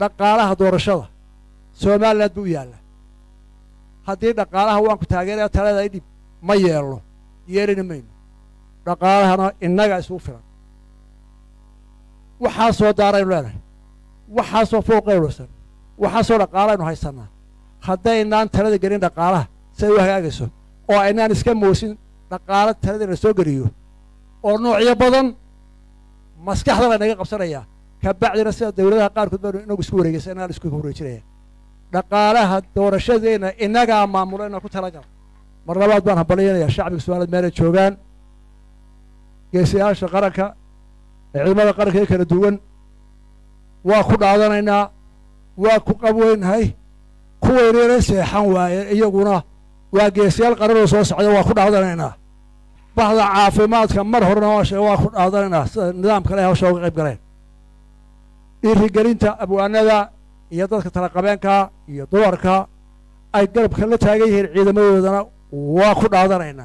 dhaqaalaha doorashada. Somaliland buu u yaalla haddii dhaqaalaha waan ku taageeraya talada idhib ma yeelno yeelina mayno. Dhaqaalahana innaga isugu filan. Waxaasoo daaraynu leenahay. Waxaasoo fooqaynaysan waxaasoo dhaqaalaynu haysannaa. Haddaynaan talada gelin dhaqaalaha siay u hagaagayso oo aynaan iska moosin dhaqaalo taladana soo geliyo oo noocyo badan maskaxda laynaga qabsanayaa kabacdina sida dawladaha qaarkood baanu inagu isku wareegaysa inaan isku wareejinaya dhaqaalaha doorashadeenna innagaa maamulo inaan ku talagala mar labaad baan hambalyanayaa shacbiga somaaliyed meelay joogaan. Geesayaasha qaranka ee ciidamada qaranka ee kala duwan waa ku dhaadanaynaa waa ku qabweynahay kuwaynayna seexan waaye iyaguna waa geesayaal qaranoo soo socda waa ku dhaadanaynaa bahda caafimaadka mar horena waa ku dhaadanaynaa sida nidaamka le hawsha uga qayb galeen dhiirigelinta abwaanada iyo dadka talaqabeenka iyo dumarka ay garabka la taagan yihiin ciidamadoodana waa ku dhaadanaynaa